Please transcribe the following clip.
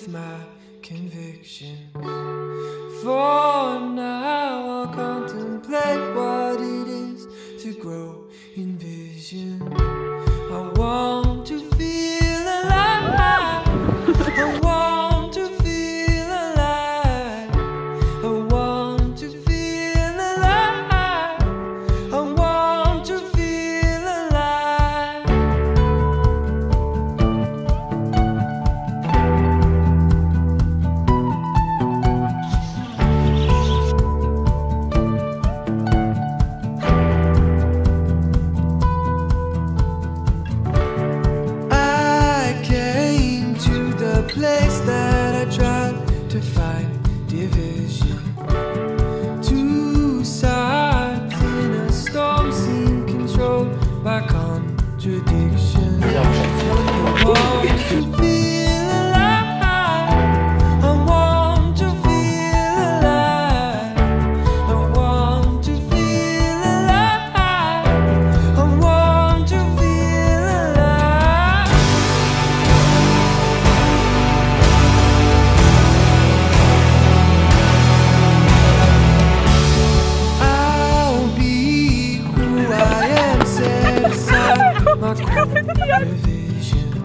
with my conviction. For now, I'll contemplate what it is to grow in vision. place that I tried to find division. Two sides in a storm seem controlled by contradiction. vision.